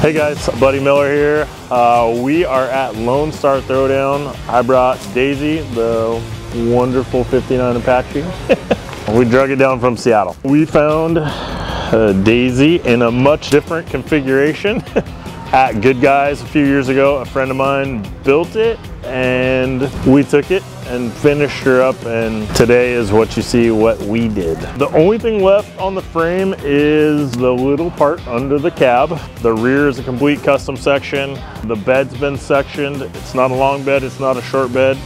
Hey guys, Buddy Miller here. Uh, we are at Lone Star Throwdown. I brought Daisy, the wonderful 59 Apache. we drug it down from Seattle. We found uh, Daisy in a much different configuration at Good Guys a few years ago. A friend of mine built it and we took it and finished her up and today is what you see what we did. The only thing left on the frame is the little part under the cab. The rear is a complete custom section. The bed's been sectioned. It's not a long bed, it's not a short bed.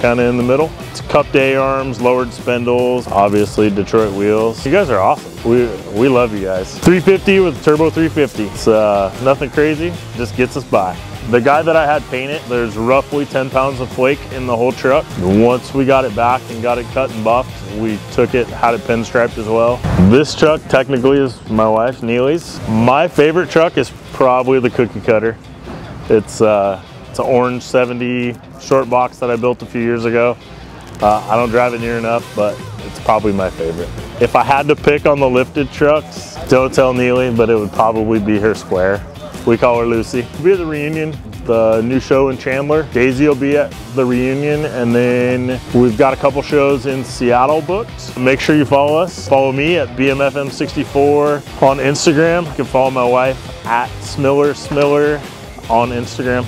Kind of in the middle. It's cupped A-arms, lowered spindles, obviously Detroit wheels. You guys are awesome. We, we love you guys. 350 with turbo 350. It's uh, nothing crazy, just gets us by. The guy that I had paint it, there's roughly 10 pounds of flake in the whole truck. Once we got it back and got it cut and buffed, we took it, had it pinstriped as well. This truck technically is my wife, Neely's. My favorite truck is probably the cookie cutter. It's, uh, it's an orange 70 short box that I built a few years ago. Uh, I don't drive it near enough, but it's probably my favorite. If I had to pick on the lifted trucks, don't tell Neely, but it would probably be her square. We call her Lucy. We'll be at the reunion, the new show in Chandler. Daisy will be at the reunion and then we've got a couple shows in Seattle booked. Make sure you follow us. Follow me at BMFM64 on Instagram. You can follow my wife at Smiller Smiller on Instagram.